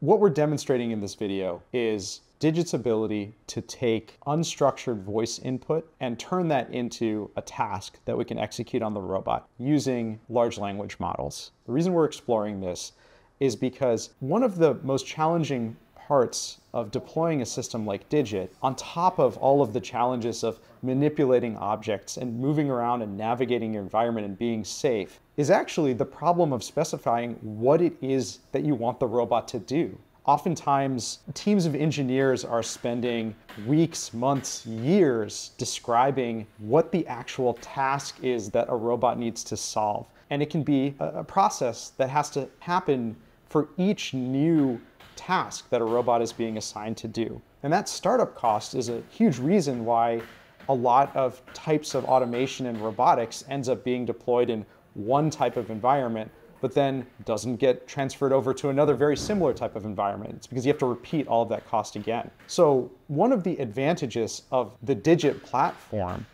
What we're demonstrating in this video is Digit's ability to take unstructured voice input and turn that into a task that we can execute on the robot using large language models. The reason we're exploring this is because one of the most challenging parts of deploying a system like Digit, on top of all of the challenges of manipulating objects and moving around and navigating your environment and being safe, is actually the problem of specifying what it is that you want the robot to do. Oftentimes, teams of engineers are spending weeks, months, years describing what the actual task is that a robot needs to solve. And it can be a, process that has to happen for each new task that a robot is being assigned to do. And that startup cost is a huge reason why a lot of types of automation and robotics ends up being deployed in one type of environment but then doesn't get transferred over to another very similar type of environment. It's because you have to repeat all of that cost again. So one of the advantages of the Digit platform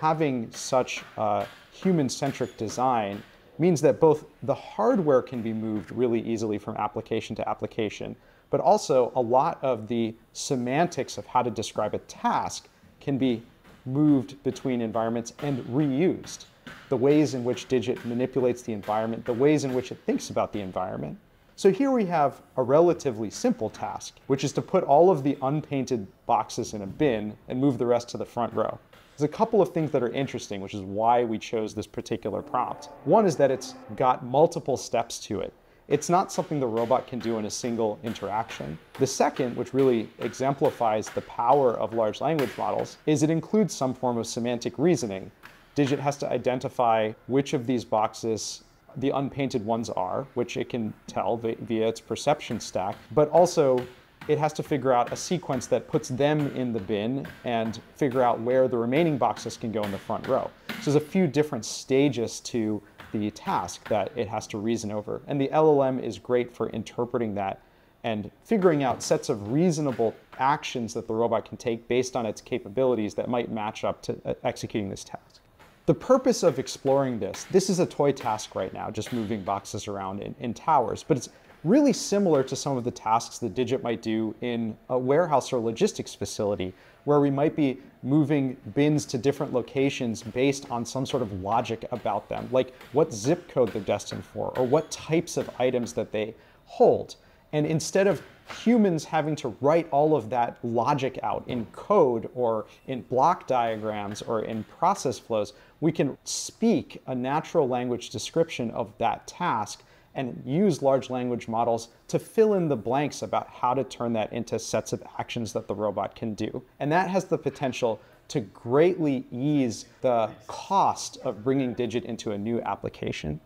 having such a human-centric design means that both the hardware can be moved really easily from application to application, but also a lot of the semantics of how to describe a task can be moved between environments and reused the ways in which Digit manipulates the environment, the ways in which it thinks about the environment. So here we have a relatively simple task, which is to put all of the unpainted boxes in a bin and move the rest to the front row. There's a couple of things that are interesting, which is why we chose this particular prompt. One is that it's got multiple steps to it. It's not something the robot can do in a single interaction. The second, which really exemplifies the power of large language models, is it includes some form of semantic reasoning. Digit has to identify which of these boxes the unpainted ones are, which it can tell via its perception stack, but also it has to figure out a sequence that puts them in the bin and figure out where the remaining boxes can go in the front row. So there's a few different stages to the task that it has to reason over. And the LLM is great for interpreting that and figuring out sets of reasonable actions that the robot can take based on its capabilities that might match up to uh, executing this task. The purpose of exploring this, this is a toy task right now, just moving boxes around in, in towers, but it's really similar to some of the tasks that Digit might do in a warehouse or logistics facility, where we might be moving bins to different locations based on some sort of logic about them, like what zip code they're destined for, or what types of items that they hold. And instead of humans having to write all of that logic out in code or in block diagrams or in process flows, we can speak a natural language description of that task and use large language models to fill in the blanks about how to turn that into sets of actions that the robot can do. And that has the potential to greatly ease the cost of bringing Digit into a new application.